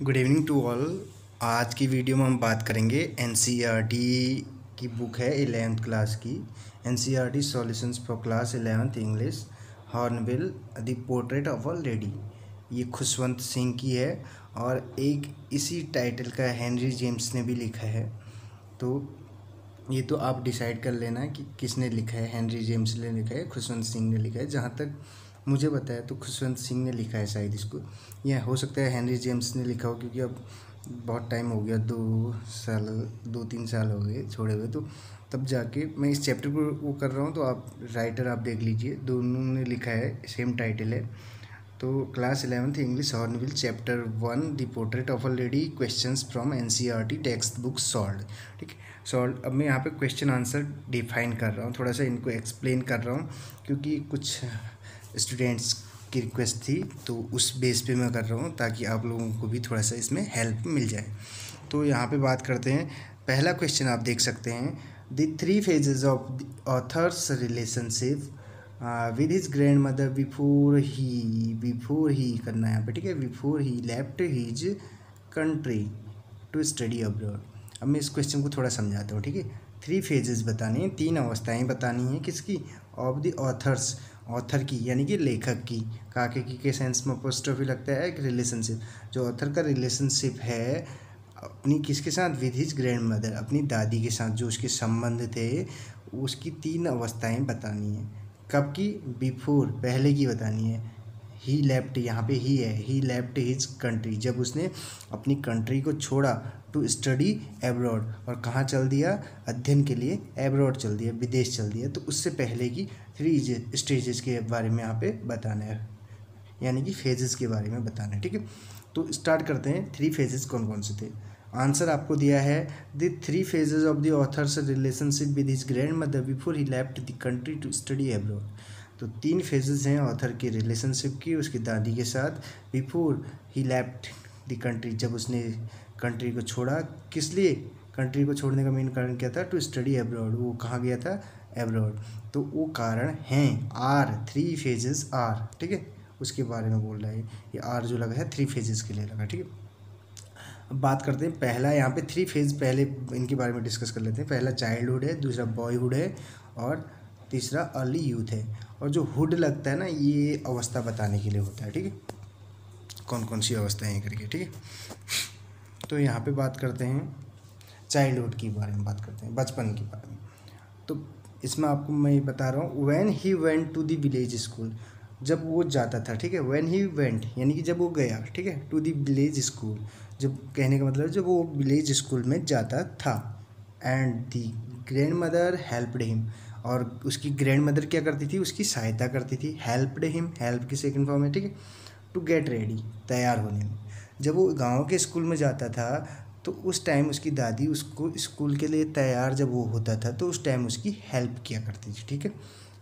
Good evening to all आज की video में हम बात करेंगे एन की बुक है एलेवंथ क्लास की। N C R T solutions for class eleventh English Hornbill the portrait of a lady ये खुशवंत सिंह की है और एक इसी टाइटल का हेनरी जेम्स ने भी लिखा है। तो ये तो आप डिसाइड कर लेना कि किसने लिखा है हेनरी जेम्स ने लिखा है, खुशवंत सिंह ने लिखा है, जहाँ तक मुझे बताया तो खुशवंत सिंह ने लिखा है शायद इसको। यह हो सकता है हेनरी जेम्स ने लिखा हो, क्योंकि अब बहुत टाइम हो गया, दो साल, दो तीन साल हो गए छोड़े हुए तो तब जाके मैं इस चैप्टर को, वो कर रहा हूँ तो आप राइटर आप देख लीजिए, दोनों ने लिखा है सेम टाइटल है। तो class eleventh English Hornbill chapter one the portrait of a lady questions from N C R T textbook solve ठीक है? सॉल्व अब मैं यहाँ पे क्वेश्चन आंसर डिफाइन कर रहा हूँ, थोड़ा सा इनको एक्सप्लेन कर रहा हूँ, क्योंकि कुछ स्टूडेंट्स की रिक्वेस्ट थी तो उस बेस पे मैं कर रहा हूँ ताकि आप लोगों को भी थोड़ा सा इसमें हेल्प मिल जाए। तो यहाँ पे बात करते हैं। पहला क्वेश्चन आप देख सकते हैं। The three phases of author's relationship with his grandmother before he before he करना है यहाँ पे, ठीक है? Before he left his country to study abroad अब मैं इस क्वेश्चन को थोड़ा समझाता हूँ, ठीक है? थ्री फेजेस बतानी है, तीन अवस्थाएँ बतानी है किसकी? ऑफ़ द ऑथर्स ऑथर की, यानी कि लेखक की, काके की, के सेंस में अपोस्ट्रोफी लगता है, एक रिलेशनशिप जो ऑथर का रिलेशनशिप है, अपनी किसके साथ? विद हिज ग्रैंड मदर अपनी दादी के साथ, जो उसके संबंध थे, उसकी तीन अवस्थाएँ बतानी है। कब की? बिफोर पहले की बतानी है। ही लेफ़्ट यहाँ पे ही है। ही लेफ़्ट हिज कंट्री जब उसने अपनी कंट्री को छोड़ा टू स्टडी एब्रॉड और कहाँ चल दिया? अध्ययन के लिए एब्रॉड चल दिया, विदेश चल दिया। तो उससे पहले की थ्री स्टेजेस के बारे में यहाँ पे बताना है। यानी कि फेजेस के बारे में बताना है, ठीक है? तो स्टार्ट करते हैं। थ्री फेजेस कौन कौन से थे? आंसर आपको दिया है। The three phases of the author's relationship with his grandmother before he left the country to study abroad तो तीन फेजेस हैं ऑथर की रिलेशनशिप की, उसकी दादी के साथ before he left the country जब उसने कंट्री को छोड़ा, किस लिए कंट्री को छोड़ने का मेन कारण क्या था? टू स्टडी एब्रॉड वो कहाँ गया था? एब्रॉड तो वो कारण हैं आर थ्री फेजेस आर ठीक है? उसके बारे में बोल रहा है, ये आर जो लगा है थ्री फेजेस के लिए लगा, ठीक है? अब बात करते हैं, पहला यहाँ पे थ्री फ़ेज़ पहले इनके बारे में डिस्कस कर लेते हैं। पहला चाइल्डहुड है, दूसरा बॉयहुड है और तीसरा अर्ली यूथ है। और जो हुड लगता है ना, ये अवस्था बताने के लिए होता है, ठीक है? कौन कौन सी अवस्थाएँ करके, ठीक है? तो यहाँ पे बात करते हैं चाइल्डहुड के बारे में बात करते हैं, बचपन के बारे में। तो इसमें आपको मैं ये बता रहा हूँ when he went to the village school जब वो जाता था, ठीक है? वैन ही वेंट यानी कि जब वो गया, ठीक है? टू दी विलेज स्कूल जब कहने का मतलब जब वो विलेज स्कूल में जाता था and the grandmother helped him और उसकी ग्रैंड मदर क्या करती थी? उसकी सहायता करती थी। हेल्पड हिम हेल्प की सेकंड फॉर्म है ठीक है? टू गेट रेडी तैयार होने में। जब वो गाँव के स्कूल में जाता था तो उस टाइम उसकी दादी उसको स्कूल के लिए तैयार जब वो होता था तो उस टाइम उसकी हेल्प किया करती थी, ठीक है?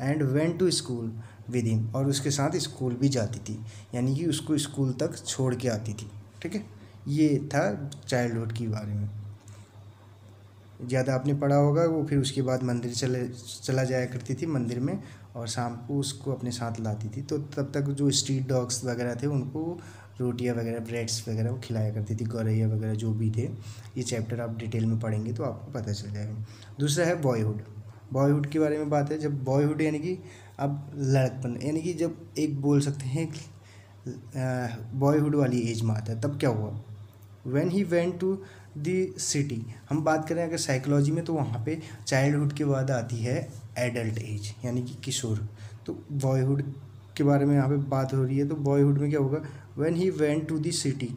And went to school with him और उसके साथ स्कूल भी जाती थी। यानी कि उसको स्कूल तक छोड़ के आती थी, ठीक है? ये था चाइल्डहुड के बारे में। ज़्यादा आपने पढ़ा होगा, वो फिर उसके बाद मंदिर चले, चला जाया करती थी मंदिर में और शाम को उसको अपने साथ लाती थी। तो तब तक जो स्ट्रीट डॉग्स वगैरह थे, उनको रोटियाँ वगैरह ब्रेड्स वगैरह वो खिलाया करती थी, गौरैया वगैरह जो भी थे, ये चैप्टर आप डिटेल में पढ़ेंगे तो आपको पता चल जाएगा। दूसरा है बॉयहुड बॉयहुड के बारे में बात है, जब बॉयहुड यानी कि अब लड़कपन, यानी कि जब एक बोल सकते हैं बॉयहुड वाली एज में आता है, तब क्या हुआ? When he went to the city हम बात करें अगर साइकोलॉजी में तो वहाँ पे चाइल्डहुड के बाद आती है एडल्ट एज यानी कि किशोर। तो बॉयहुड के बारे में यहाँ पे बात हो रही है तो बॉयहुड में क्या होगा? When he went to the city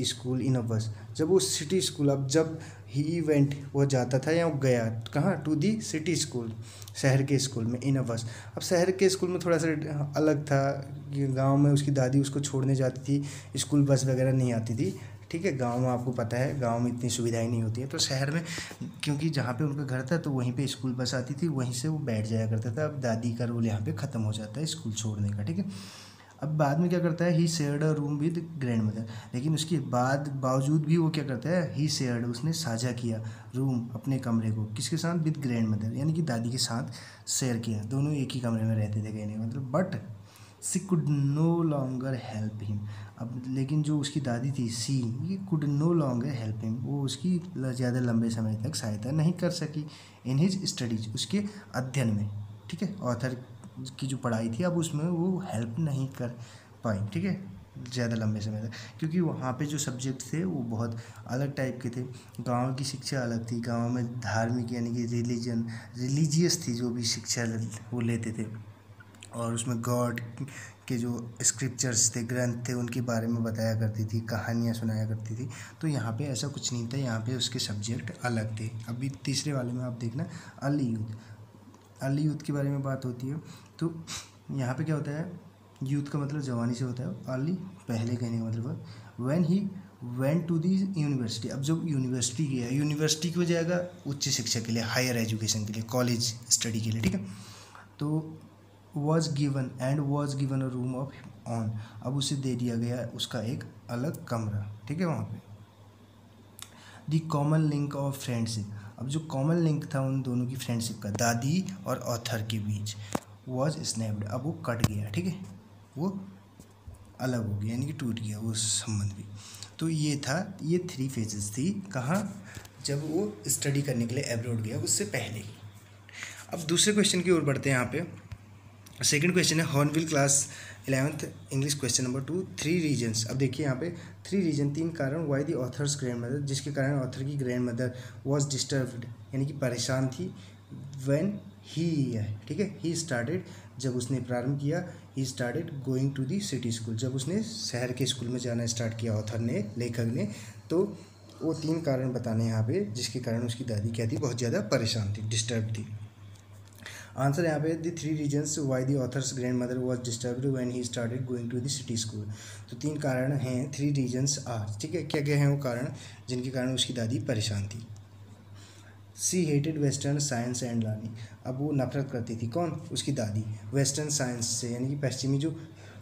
school in a bus. जब वो सिटी स्कूल, अब जब ही इवेंट वो जाता था या वो गया, कहाँ? टू दी सिटी स्कूल शहर के स्कूल में इन अ बस अब शहर के स्कूल में थोड़ा सा अलग था। कि गाँव में उसकी दादी उसको छोड़ने जाती थी, स्कूल बस वगैरह नहीं आती थी। ठीक है, गाँव में आपको पता है, गाँव में इतनी सुविधाएँ नहीं होती है। तो शहर में, क्योंकि जहाँ पे उनका घर था तो वहीं पे स्कूल बस आती थी, वहीं से वो बैठ जाया करता था। अब दादी का रोल यहाँ पे ख़त्म हो जाता है स्कूल छोड़ने का, ठीक है? अब बाद में क्या करता है? He shared a room with grandmother लेकिन उसके बाद बावजूद भी वो क्या करता है? ही शेयर्ड उसने साझा किया रूम अपने कमरे को। किसके साथ? विद ग्रैंड मदर यानी कि दादी के साथ शेयर किया। दोनों एक ही कमरे में रहते थे कहने मतलब। But she could no longer help him अब लेकिन जो उसकी दादी थी सी ये could no longer help him वो उसकी ज़्यादा लंबे समय तक सहायता नहीं कर सकी। इन हिज स्टडीज़ उसके अध्ययन में, ठीक है? ऑथर की जो पढ़ाई थी, अब उसमें वो हेल्प नहीं कर पाई, ठीक है? ज़्यादा लंबे समय तक। क्योंकि वहाँ पे जो सब्जेक्ट थे, वो बहुत अलग टाइप के थे। गाँव की शिक्षा अलग थी। गाँव में धार्मिक यानी कि रिलीजन रिलीजियस थी जो भी शिक्षा वो लेते थे। और उसमें गॉड के जो स्क्रिप्चर्स थे, ग्रंथ थे, उनके बारे में बताया करती थी, कहानियाँ सुनाया करती थी। तो यहाँ पे ऐसा कुछ नहीं था। यहाँ पे उसके सब्जेक्ट अलग थे। अभी तीसरे वाले में आप देखना अर्ली यूथ अर्ली यूथ के बारे में बात होती है तो यहाँ पे क्या होता है यूथ का मतलब जवानी से होता है अर्ली पहले कहने का मतलब when he went to the university अब जब यूनिवर्सिटी गया यूनिवर्सिटी की हो जाएगा उच्च शिक्षा के लिए हायर एजुकेशन के लिए कॉलेज स्टडी के लिए, ठीक है? तो was given and was given a room of own अब उसे दे दिया गया उसका एक अलग कमरा, ठीक है वहाँ पे? The common link of friendship अब जो कॉमन लिंक था उन दोनों की फ्रेंडशिप का, दादी और ऑथर के बीच वॉज़ स्नैप्ड अब वो कट गया, ठीक है? वो अलग हो गया, यानी कि टूट गया वो संबंध भी। तो ये था, ये थ्री फेजेस थी। कहाँ? जब वो स्टडी करने के लिए एब्रोड गया, उससे पहले। ही अब दूसरे क्वेश्चन की ओर बढ़ते हैं यहाँ पे। सेकंड क्वेश्चन है Hornbill class eleventh English question number two three reasons अब देखिए यहाँ पे थ्री रीजन तीन कारण why the author's grand mother जिसके कारण ऑथर की ग्रैंड मदर वॉज़ डिस्टर्ब्ड यानी कि परेशान थी व्हेन ही ठीक है ही स्टार्टेड जब उसने प्रारंभ किया he started going to the city school जब उसने शहर के स्कूल में जाना स्टार्ट किया ऑथर ने, लेखक ने तो वो तीन कारण बताने यहाँ पे, जिसके कारण उसकी दादी क्या थी, बहुत ज़्यादा परेशान थी डिस्टर्ब थी। आंसर यहाँ पे the three reasons why the author's grandmother was disturb when he started going to दिटी school तो तीन कारण हैं थ्री रीजन्स आर ठीक है? क्या क्या हैं वो कारण, जिनके कारण उसकी दादी परेशान थी? She hated western science and learning अब वो नफरत करती थी। कौन? उसकी दादी। वेस्टर्न साइंस से, यानी कि पश्चिमी जो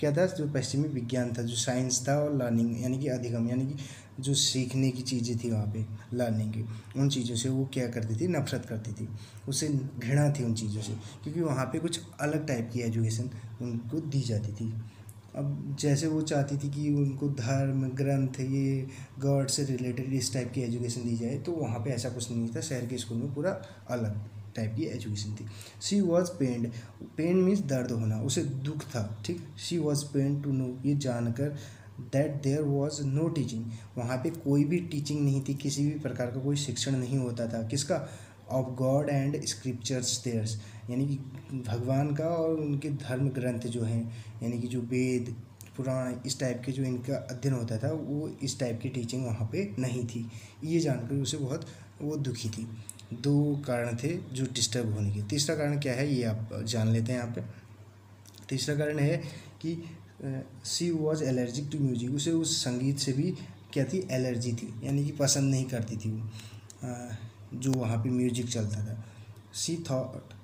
क्या था? जो पश्चिमी विज्ञान था, जो साइंस था और लर्निंग यानी कि अधिगम, यानी कि जो सीखने की चीज़ें थी वहाँ पे लर्निंग की, उन चीज़ों से वो क्या करती थी? नफरत करती थी। उसे घृणा थी उन चीज़ों से, क्योंकि वहाँ पे कुछ अलग टाइप की एजुकेशन उनको दी जाती थी। अब जैसे वो चाहती थी कि उनको धर्म, ग्रंथ, ये गॉड से रिलेटेड इस टाइप की एजुकेशन दी जाए तो वहाँ पे ऐसा कुछ नहीं था। शहर के स्कूल में पूरा अलग। टाइप की एजुकेशन थी। She was pained pain means दर्द होना, उसे दुख था, ठीक? She was pain to know ये जानकर that there was no teaching वहाँ पे कोई भी टीचिंग नहीं थी, किसी भी प्रकार का कोई शिक्षण नहीं होता था। किसका? Of God and scriptures there's यानी कि भगवान का और उनके धर्म ग्रंथ जो हैं, यानी कि जो वेद, पुराण, इस टाइप के जो इनका अध्ययन होता था, वो इस टाइप की टीचिंग वहाँ पे नहीं थी। ये जानकर उसे बहुत, वो दुखी थी। दो कारण थे जो डिस्टर्ब होने के। तीसरा कारण क्या है, ये आप जान लेते हैं यहाँ पे। तीसरा कारण है कि she was allergic to music उसे उस संगीत से भी क्या थी? एलर्जी थी। यानी कि पसंद नहीं करती थी वो जो वहाँ पे म्यूज़िक चलता था। She thought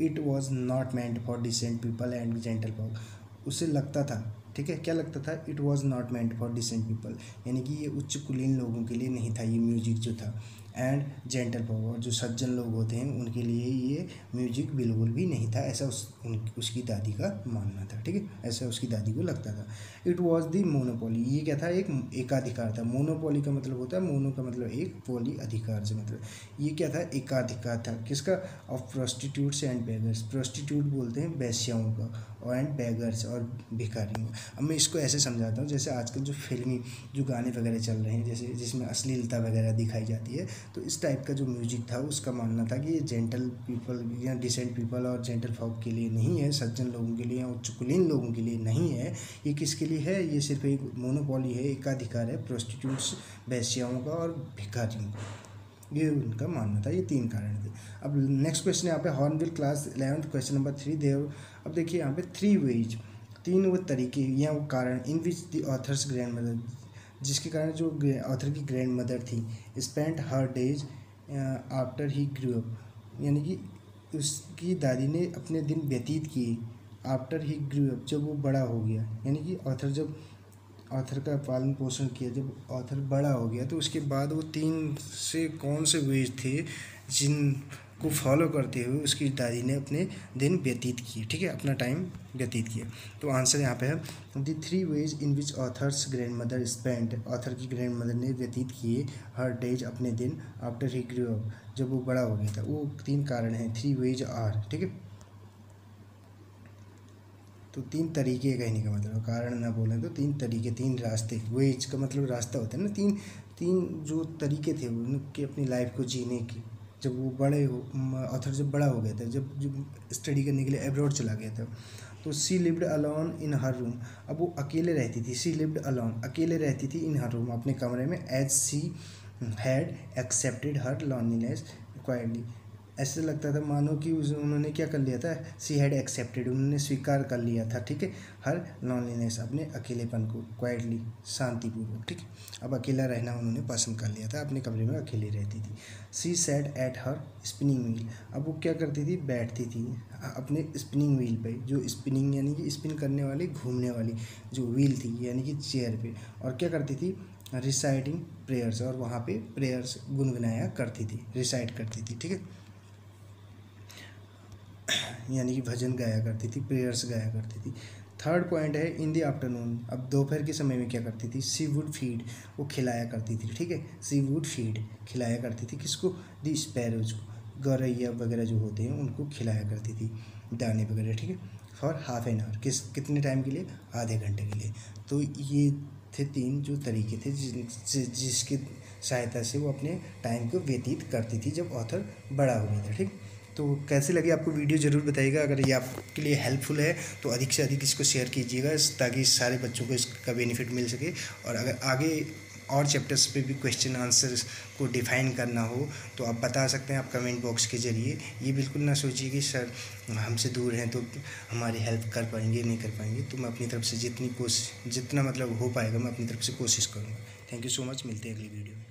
it was not meant for decent people and gentle folk उसे लगता था, ठीक है? क्या लगता था? It was not meant for decent people यानी कि ये उच्च कुलीन लोगों के लिए नहीं था। ये म्यूज़िक जो था। एंड जेंटल पावर जो सज्जन लोग होते हैं उनके लिए ये म्यूज़िक बिल्कुल भी नहीं था ऐसा उस उन, उसकी दादी का मानना था ठीक है? ऐसा उसकी दादी को लगता था। इट वॉज़ दी मोनोपोली ये क्या था? एक एकाधिकार था। मोनोपोली का मतलब होता है मोनो का मतलब एक पोली अधिकार से मतलब। ये क्या था? एकाधिकार था। किसका? Of prostitutes and beggars prostitute बोलते हैं वैश्याओं का। और एंड बैगर्स और भिखारियों। अब मैं इसको ऐसे समझाता हूँ, जैसे आजकल जो फिल्मी, जो गाने वगैरह चल रहे हैं, जैसे जिसमें अश्लीलता वगैरह दिखाई जाती है तो इस टाइप का जो म्यूज़िक था, उसका मानना था कि ये जेंटल पीपल या डिसेंट पीपल और जेंटल फॉक के लिए नहीं है, सज्जन लोगों के लिए और चुकुलीन लोगों के लिए नहीं है। ये किसके लिए है? ये सिर्फ़ एक मोनोपॉली है एकाधिकार है प्रोस्टिट्यूट्स वैश्याओं का और भिखारियों का। ये उनका मानना था, ये तीन कारण थे। अब नेक्स्ट क्वेश्चन यहाँ पे Hornbill class eleventh question number three देव अब देखिए यहाँ पे थ्री वेज तीन वो तरीके या वो कारण in which the author's grandmother जिसके कारण जो ऑथर की ग्रैंड मदर थी spent her days after he grew up यानी कि उसकी दादी ने अपने दिन व्यतीत किए आफ्टर ही ग्रू अप जब वो बड़ा हो गया, यानी कि ऑथर जब ऑथर का पालन पोषण किया, जब ऑथर बड़ा हो गया तो उसके बाद वो तीन से कौन से वेज थे जिन को फॉलो करते हुए उसकी दादी ने अपने दिन व्यतीत किए, ठीक है? अपना टाइम व्यतीत किया। तो आंसर यहाँ पे है the three ways in which author's grandmother spend author की ग्रैंड मदर ने व्यतीत किए हर डेज़ अपने दिन आफ्टर ही ग्रो अप जब वो बड़ा हो गया था। वो तीन कारण हैं थ्री वेज आर ठीक है? तो तीन तरीके कहने का मतलब कारण ना बोलें तो तीन तरीके, तीन रास्ते। वेज का मतलब रास्ता होता है ना, तीन तीन जो तरीके थे उनके अपनी लाइफ को जीने की। जब वो बड़े हो ऑथर जब बड़ा हो गया था, जब जब स्टडी करने के लिए एब्रॉड चला गया था तो she lived alone in her room अब वो अकेले रहती थी सी लिव्ड अलॉन अकेले रहती थी इन हर रूम अपने कमरे में as she had accepted her loneliness quietly ऐसे लगता था मानो कि उस उन्होंने क्या कर लिया था? सी हैड एक्सेप्टेड उन्होंने स्वीकार कर लिया था, ठीक है? हर लॉनलीनेस अपने अकेलेपन को क्वाइटली शांतिपूर्वक, ठीक है? अब अकेला रहना उन्होंने पसंद कर लिया था, अपने कमरे में अकेली रहती थी। She sat at her spinning wheel अब वो क्या करती थी? बैठती थी अपने स्पिनिंग व्हील पे, जो स्पिनिंग यानी कि स्पिन करने वाली, घूमने वाली जो व्हील थी, यानी कि चेयर पे। और क्या करती थी? रिसाइटिंग प्रेयर्स और वहाँ पे प्रेयर्स गुनगुनाया करती थी रिसाइट करती थी, ठीक है? यानी कि भजन गाया करती थी प्रेयर्स गाया करती थी। थर्ड पॉइंट है इन दी आफ्टरनून अब दोपहर के समय में क्या करती थी? सी वुड फ़ीड वो खिलाया करती थी, ठीक है? सी वुड फ़ीड खिलाया करती थी। किसको? दी स्पैरोज को। गौरैया वगैरह जो होते हैं, उनको खिलाया करती थी, दाने वगैरह, ठीक है? फॉर हाफ़ एन आवर किस, कितने टाइम के लिए? आधे घंटे के लिए। तो ये थे तीन जो तरीके थे जिस, जिसकी सहायता से वो अपने टाइम को व्यतीत करती थी, जब ऑथर बड़ा हो गया था, ठीक? तो कैसे लगी आपको वीडियो ज़रूर बताइएगा। अगर ये आपके लिए हेल्पफुल है तो अधिक से अधिक इसको शेयर कीजिएगा, ताकि सारे बच्चों को इसका बेनिफिट मिल सके। और अगर आगे और चैप्टर्स पे भी क्वेश्चन आंसर को डिफाइन करना हो तो आप बता सकते हैं आप कमेंट बॉक्स के ज़रिए। ये बिल्कुल ना सोचिए कि सर, हमसे दूर हैं तो हमारी हेल्प कर पाएँगे, नहीं कर पाएँगे। तो मैं अपनी तरफ़ से जितनी कोशिश, जितना मतलब हो पाएगा, मैं अपनी तरफ़ से कोशिश करूँगा। थैंक यू सो मच मिलते हैं अगली वीडियो में।